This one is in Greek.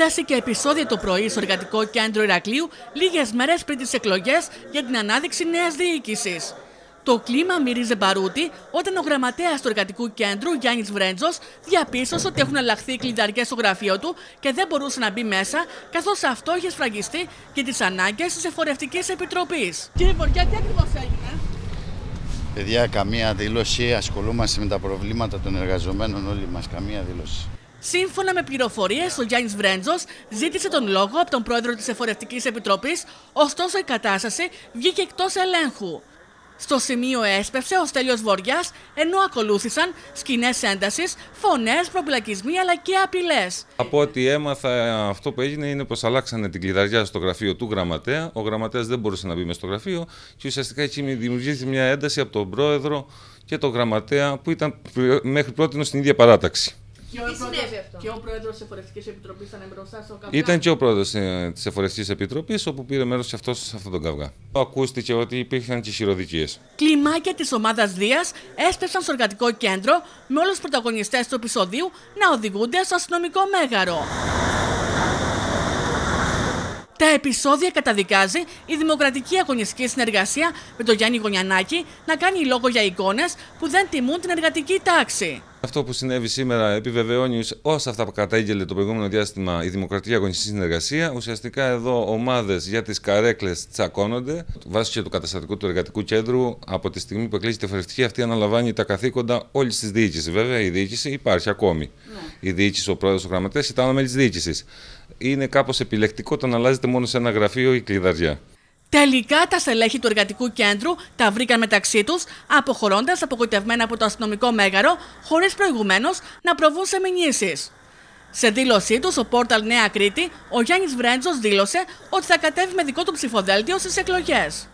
Ένταση και επεισόδια το πρωί στο Εργατικό Κέντρο Ηρακλείου λίγες μέρες πριν τις εκλογές για την ανάδειξη νέας διοίκησης. Το κλίμα μύριζε μπαρούτι όταν ο γραμματέας του Εργατικού Κέντρου Γιάννης Βρέντζος διαπίστωσε ότι έχουν αλλάχθει οι κλειδαριέ στο γραφείο του και δεν μπορούσε να μπει μέσα, καθώς αυτό είχε σφραγιστεί και τις ανάγκες της Εφορευτικής Επιτροπής. Κύριε Βοριά, τι ακριβώς έγινε; Παιδιά, καμία δήλωση. Ασχολούμαστε με τα προβλήματα των εργαζομένων όλοι μας. Καμία δήλωση. Σύμφωνα με πληροφορίες, ο Γιάννης Βρέντζος ζήτησε τον λόγο από τον πρόεδρο της Εφορευτικής Επιτροπής, ωστόσο η κατάσταση βγήκε εκτός ελέγχου. Στο σημείο έσπευσε ο Στέλιος Βοριάς, ενώ ακολούθησαν σκηνές έντασης, φωνές, προπυλακισμοί αλλά και απειλές. Από ό,τι έμαθα αυτό που έγινε είναι πως αλλάξανε την κλειδαριά στο γραφείο του γραμματέα. Ο γραμματέας δεν μπορούσε να μπει μέσα στο γραφείο και ουσιαστικά εκεί δημιουργήθηκε μια ένταση από τον πρόεδρο και τον γραμματέα που ήταν μέχρι πρώτη στην ίδια παράταξη. Και ο, πρόεδρος, και ο πρόεδρος της Εφορευτικής Επιτροπής ήταν μπροστά στο καυγά. Ήταν και ο πρόεδρος ε, της Εφορευτικής Επιτροπής όπου πήρε μέρος και αυτός σε αυτόν τον καυγά. Ακούστηκε ότι υπήρχαν και χειροδικίες. Κλιμάκια της ομάδας Δίας έσπευσαν στο εργατικό κέντρο με όλους τους πρωταγωνιστές του επεισοδίου να οδηγούνται στο αστυνομικό μέγαρο. Τα επεισόδια καταδικάζει η δημοκρατική αγωνιστική συνεργασία με τον Γιάννη Γωνιανάκη να κάνει λόγο για εικόνες που δεν τιμούν την εργατική τάξη. Αυτό που συνέβη σήμερα επιβεβαιώνει όσα αυτά που κατάγγελε το προηγούμενο διάστημα η Δημοκρατική Αγωνιστική Συνεργασία. Ουσιαστικά εδώ ομάδες για τις καρέκλες τσακώνονται. Βάσει και του καταστατικού του εργατικού κέντρου, από τη στιγμή που εκλέγεται η φορευτική, αυτή αναλαμβάνει τα καθήκοντα όλης της διοίκησης. Βέβαια, η διοίκηση υπάρχει ακόμη. Ναι. Η διοίκηση, ο πρόεδρος, ο γραμματέας και τα άλλα μέλης της διοίκησης. Είναι κάπως επιλεκτικό το να αλλάζεται μόνο σε ένα γραφείο η κλειδαριά. Τελικά τα στελέχη του εργατικού κέντρου τα βρήκαν μεταξύ τους, αποχωρώντας απογοητευμένα από το αστυνομικό μέγαρο, χωρίς προηγουμένως να προβούν σε μηνύσεις. Σε δήλωσή τους στο πόρταλ Νέα Κρήτη, ο Γιάννης Βρέντζος δήλωσε ότι θα κατέβει με δικό του ψηφοδέλτιο στις εκλογές.